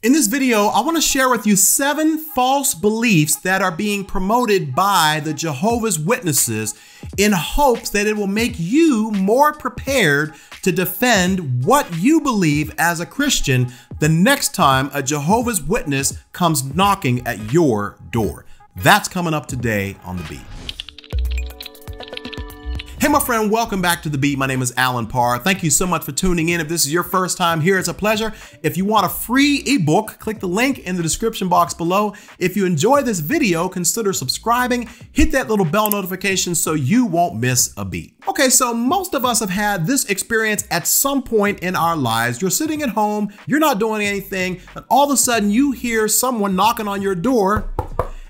In this video, I want to share with you seven false beliefs that are being promoted by the Jehovah's Witnesses in hopes that it will make you more prepared to defend what you believe as a Christian the next time a Jehovah's Witness comes knocking at your door. That's coming up today on The Beat. Hey, my friend, welcome back to The Beat. My name is Allen Parr. Thank you so much for tuning in. If this is your first time here, it's a pleasure. If you want a free ebook, click the link in the description box below. If you enjoy this video, consider subscribing, hit that little bell notification so you won't miss a beat. Okay, so most of us have had this experience at some point in our lives. You're sitting at home, you're not doing anything, and all of a sudden you hear someone knocking on your door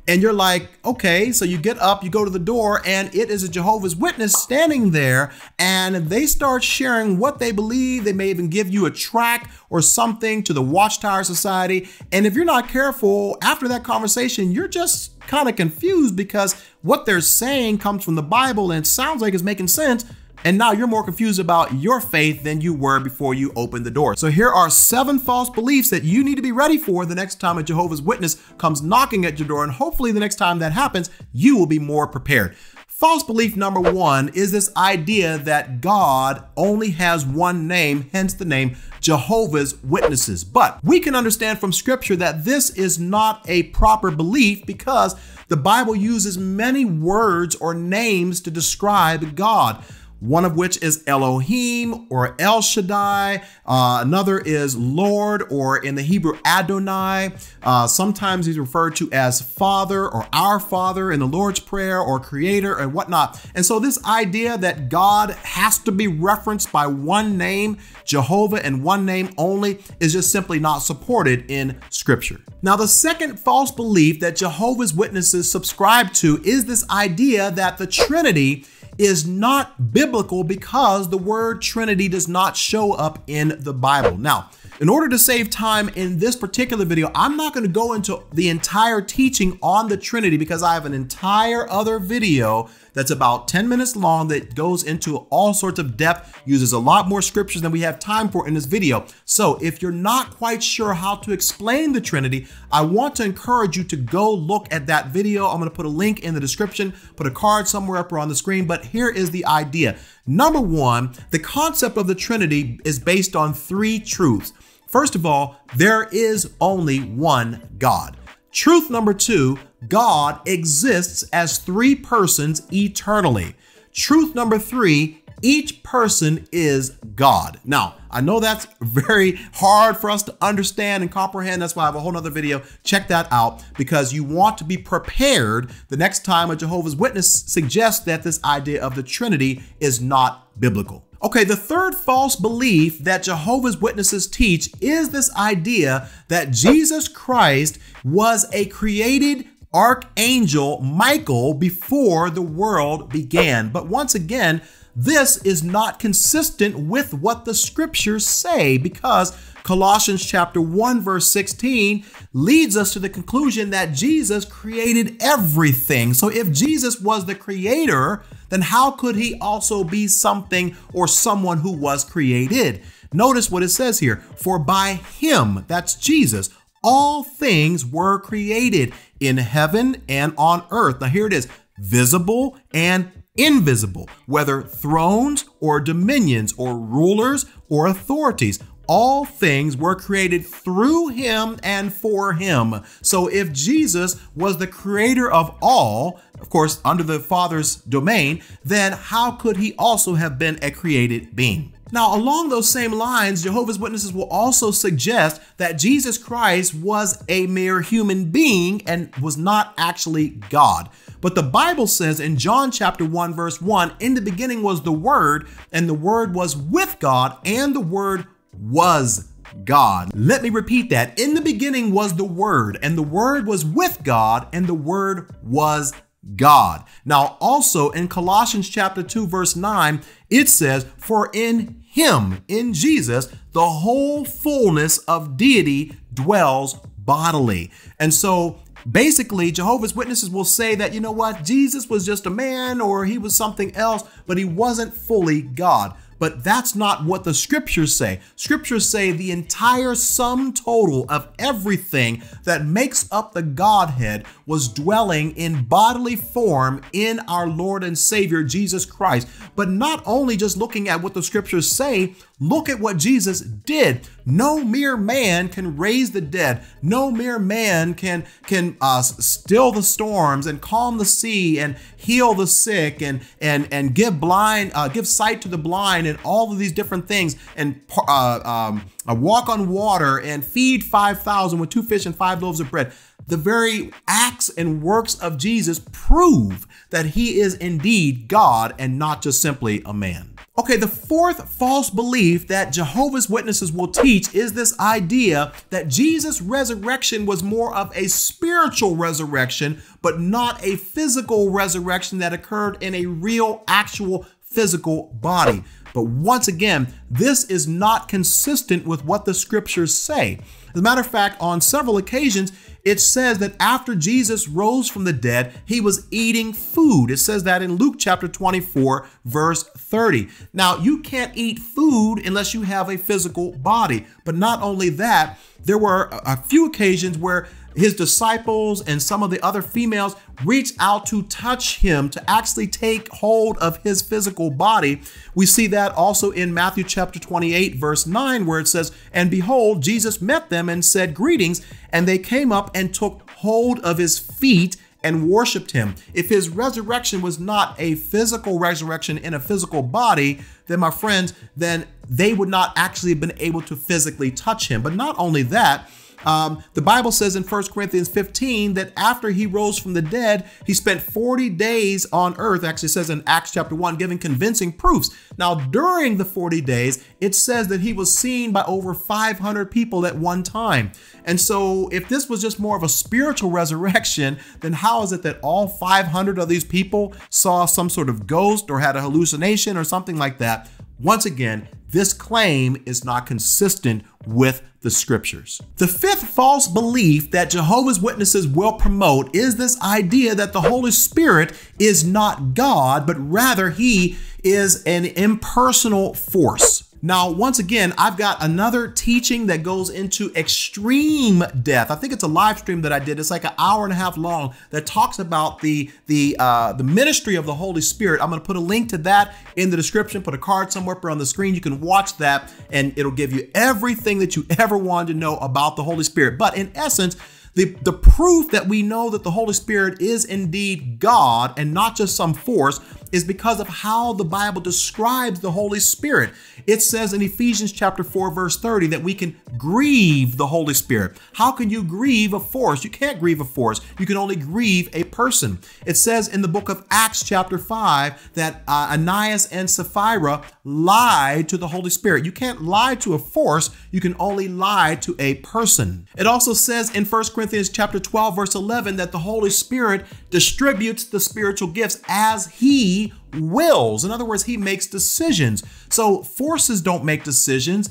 and you're like, okay, so you get up, you go to the door, and it is a Jehovah's Witness standing there, and they start sharing what they believe. They may even give you a track or something to the Watchtower Society. And if you're not careful, after that conversation, you're just kind of confused because what they're saying comes from the Bible and sounds like it's making sense. And now you're more confused about your faith than you were before you opened the door. So here are seven false beliefs that you need to be ready for the next time a Jehovah's Witness comes knocking at your door. And hopefully the next time that happens, you will be more prepared. False belief number one is this idea that God only has one name, hence the name Jehovah's Witnesses. But we can understand from scripture that this is not a proper belief because the Bible uses many words or names to describe God one of which is Elohim or El Shaddai. Uh, another is Lord or in the Hebrew Adonai. Uh, sometimes he's referred to as Father or Our Father in the Lord's Prayer or Creator and whatnot. And so this idea that God has to be referenced by one name, Jehovah, and one name only is just simply not supported in Scripture. Now, the second false belief that Jehovah's Witnesses subscribe to is this idea that the Trinity is not biblical because the word Trinity does not show up in the Bible. Now, in order to save time in this particular video, I'm not going to go into the entire teaching on the Trinity because I have an entire other video that's about 10 minutes long that goes into all sorts of depth, uses a lot more scriptures than we have time for in this video. So if you're not quite sure how to explain the Trinity, I want to encourage you to go look at that video. I'm going to put a link in the description, put a card somewhere up or on the screen, but here is the idea. Number one, the concept of the Trinity is based on three truths. First of all, there is only one God. Truth number two, God exists as three persons eternally. Truth number three, each person is God. Now, I know that's very hard for us to understand and comprehend. That's why I have a whole nother video. Check that out because you want to be prepared the next time a Jehovah's Witness suggests that this idea of the Trinity is not biblical. Okay, the third false belief that Jehovah's Witnesses teach is this idea that Jesus Christ was a created archangel Michael before the world began. But once again, this is not consistent with what the scriptures say because Colossians chapter 1 verse 16 leads us to the conclusion that Jesus created everything. So if Jesus was the creator, then how could he also be something or someone who was created? Notice what it says here, for by him, that's Jesus, all things were created in heaven and on earth. Now here it is, visible and invisible, whether thrones or dominions or rulers or authorities all things were created through him and for him. So if Jesus was the creator of all, of course, under the Father's domain, then how could he also have been a created being? Now, along those same lines, Jehovah's Witnesses will also suggest that Jesus Christ was a mere human being and was not actually God. But the Bible says in John chapter 1 verse 1, in the beginning was the word, and the word was with God, and the word was God. Let me repeat that. In the beginning was the Word, and the Word was with God, and the Word was God. Now, also in Colossians chapter 2, verse 9, it says, For in him, in Jesus, the whole fullness of deity dwells bodily. And so basically, Jehovah's Witnesses will say that, you know what, Jesus was just a man or he was something else, but he wasn't fully God. But that's not what the scriptures say. Scriptures say the entire sum total of everything that makes up the Godhead was dwelling in bodily form in our Lord and Savior Jesus Christ. But not only just looking at what the scriptures say, look at what Jesus did. No mere man can raise the dead. No mere man can can uh, still the storms and calm the sea and heal the sick and and and give blind uh, give sight to the blind and all of these different things and uh, um, walk on water and feed five thousand with two fish and five loaves of bread the very acts and works of Jesus prove that he is indeed God and not just simply a man. Okay, the fourth false belief that Jehovah's Witnesses will teach is this idea that Jesus' resurrection was more of a spiritual resurrection, but not a physical resurrection that occurred in a real, actual physical body. But once again, this is not consistent with what the scriptures say. As a matter of fact, on several occasions, it says that after Jesus rose from the dead, he was eating food. It says that in Luke chapter 24, verse 30. Now, you can't eat food unless you have a physical body. But not only that, there were a few occasions where his disciples and some of the other females reach out to touch him to actually take hold of his physical body. We see that also in Matthew chapter 28, verse 9, where it says, And behold, Jesus met them and said, Greetings. And they came up and took hold of his feet and worshiped him. If his resurrection was not a physical resurrection in a physical body, then my friends, then they would not actually have been able to physically touch him. But not only that, um, the Bible says in 1 Corinthians 15 that after he rose from the dead, he spent 40 days on earth. Actually, says in Acts chapter 1, giving convincing proofs. Now, during the 40 days, it says that he was seen by over 500 people at one time. And so, if this was just more of a spiritual resurrection, then how is it that all 500 of these people saw some sort of ghost or had a hallucination or something like that? Once again, this claim is not consistent with the scriptures. The fifth false belief that Jehovah's Witnesses will promote is this idea that the Holy Spirit is not God, but rather he is an impersonal force. Now, once again, I've got another teaching that goes into extreme death. I think it's a live stream that I did. It's like an hour and a half long that talks about the the uh, the ministry of the Holy Spirit. I'm going to put a link to that in the description. Put a card somewhere on the screen. You can watch that, and it'll give you everything that you ever wanted to know about the Holy Spirit. But in essence, the, the proof that we know that the Holy Spirit is indeed God and not just some force is because of how the Bible describes the Holy Spirit. It says in Ephesians chapter 4 verse 30 that we can grieve the Holy Spirit. How can you grieve a force? You can't grieve a force. You can only grieve a person. It says in the book of Acts chapter 5 that uh, Ananias and Sapphira lied to the Holy Spirit. You can't lie to a force. You can only lie to a person. It also says in 1 Corinthians chapter 12 verse 11 that the Holy Spirit distributes the spiritual gifts as he wills. In other words, he makes decisions. So forces don't make decisions.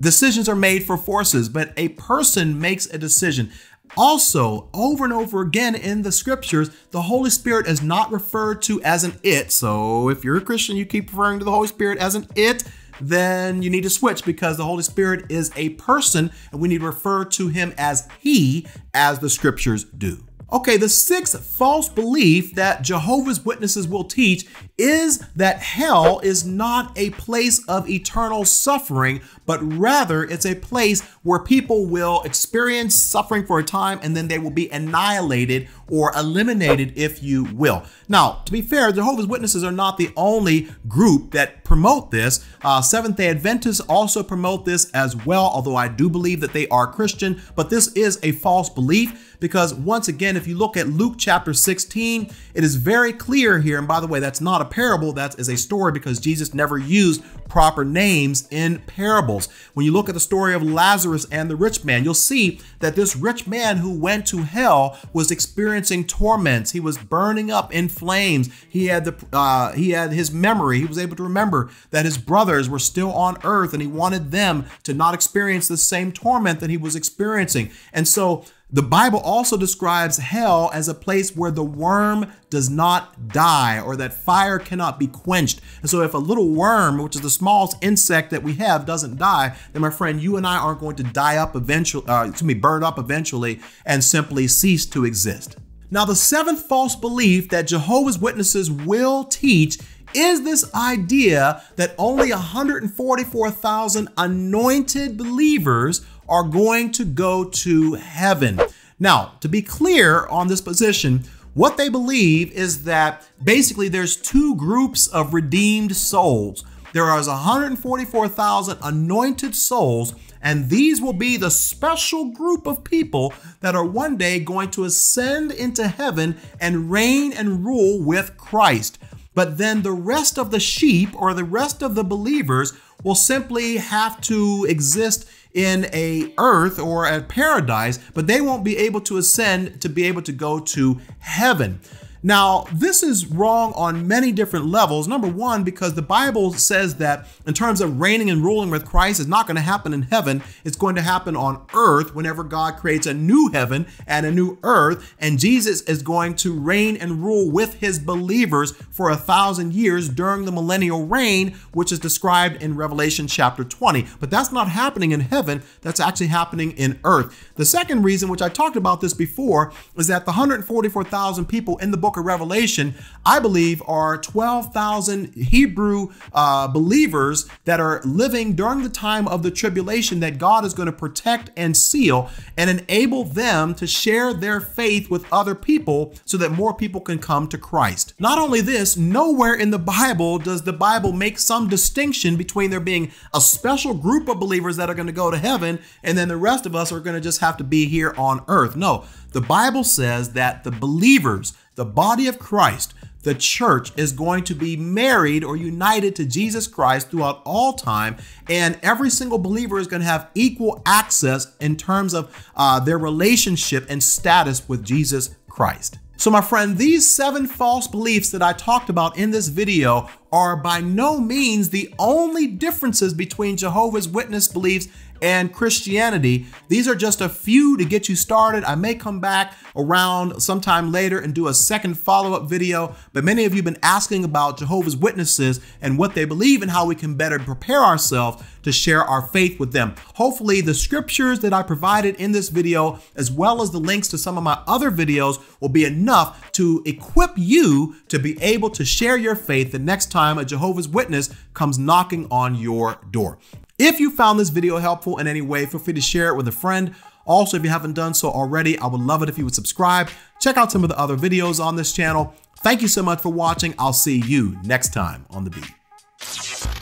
Decisions are made for forces, but a person makes a decision. Also, over and over again in the scriptures, the Holy Spirit is not referred to as an it. So if you're a Christian, you keep referring to the Holy Spirit as an it, then you need to switch because the Holy Spirit is a person and we need to refer to him as he as the scriptures do. Okay, the sixth false belief that Jehovah's Witnesses will teach is that hell is not a place of eternal suffering, but rather it's a place where people will experience suffering for a time and then they will be annihilated or eliminated, if you will. Now, to be fair, Jehovah's Witnesses are not the only group that promote this. Uh, Seventh day Adventists also promote this as well, although I do believe that they are Christian, but this is a false belief because once again, if you look at Luke chapter 16, it is very clear here. And by the way, that's not a parable, that is a story because Jesus never used proper names in parables. When you look at the story of Lazarus and the rich man, you'll see that this rich man who went to hell was experiencing torments. He was burning up in flames. He had the uh, he had his memory. He was able to remember that his brothers were still on earth and he wanted them to not experience the same torment that he was experiencing. And so The Bible also describes hell as a place where the worm does not die or that fire cannot be quenched. And so if a little worm, which is the smallest insect that we have, doesn't die, then my friend, you and I aren't going to die up eventually, uh, excuse me, burn up eventually and simply cease to exist. Now, the seventh false belief that Jehovah's Witnesses will teach is this idea that only 144,000 anointed believers are going to go to heaven. Now, to be clear on this position, what they believe is that basically there's two groups of redeemed souls. There are 144,000 anointed souls, and these will be the special group of people that are one day going to ascend into heaven and reign and rule with Christ. But then the rest of the sheep or the rest of the believers will simply have to exist in a earth or a paradise, but they won't be able to ascend to be able to go to heaven. Now, this is wrong on many different levels. Number one, because the Bible says that in terms of reigning and ruling with Christ, it's not going to happen in heaven. It's going to happen on earth whenever God creates a new heaven and a new earth. And Jesus is going to reign and rule with his believers for a thousand years during the millennial reign, which is described in Revelation chapter 20. But that's not happening in heaven. That's actually happening in earth. The second reason, which I talked about this before, is that the 144,000 people in the book book of Revelation, I believe, are 12,000 Hebrew uh, believers that are living during the time of the tribulation that God is going to protect and seal and enable them to share their faith with other people so that more people can come to Christ. Not only this, nowhere in the Bible does the Bible make some distinction between there being a special group of believers that are going to go to heaven and then the rest of us are going to just have to be here on earth. No, the Bible says that the believers, the body of Christ, the church is going to be married or united to Jesus Christ throughout all time. And every single believer is going to have equal access in terms of uh, their relationship and status with Jesus Christ. So my friend, these seven false beliefs that I talked about in this video are by no means the only differences between Jehovah's Witness beliefs and Christianity. These are just a few to get you started. I may come back around sometime later and do a second follow-up video, but many of you have been asking about Jehovah's Witnesses and what they believe and how we can better prepare ourselves to share our faith with them. Hopefully the scriptures that I provided in this video, as well as the links to some of my other videos will be enough to equip you to be able to share your faith the next time a Jehovah's Witness comes knocking on your door. If you found this video helpful in any way, feel free to share it with a friend. Also, if you haven't done so already, I would love it if you would subscribe. Check out some of the other videos on this channel. Thank you so much for watching. I'll see you next time on The Beat.